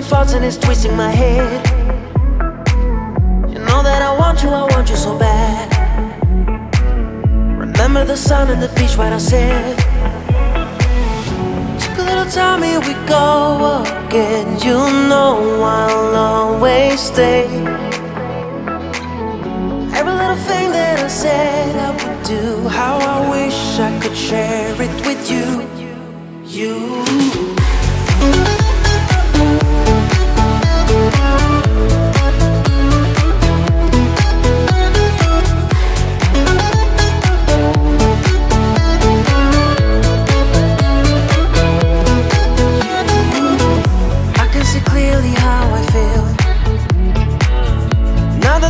thoughts and it's twisting my head. You know that I want you, I want you so bad. Remember the sun and the beach, right? I said. Took a little time, here we go again. You know I'll always stay. Every little thing that I said I would do, how I wish I could share it with you. You.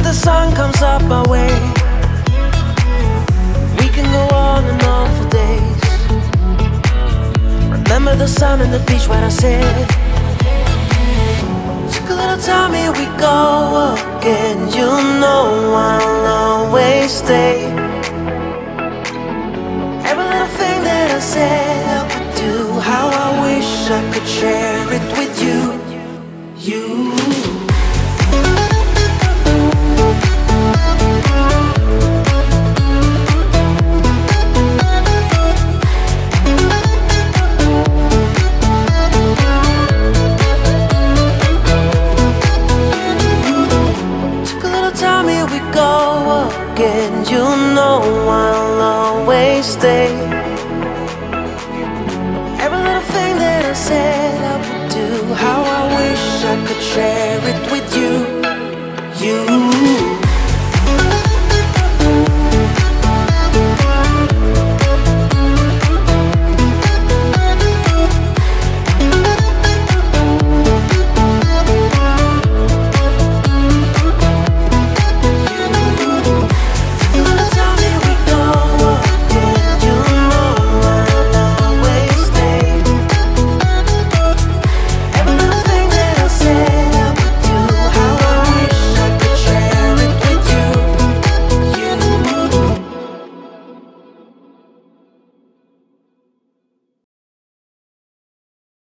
The sun comes up our way, we can go on and on for days. Remember the sun and the beach, what I said. Took a little time, here we go again. You know I'll always stay. Every little thing that I said I would do, how I wish I could share again. You know I'll always stay. Every little thing that I said I would do, how I wish I could share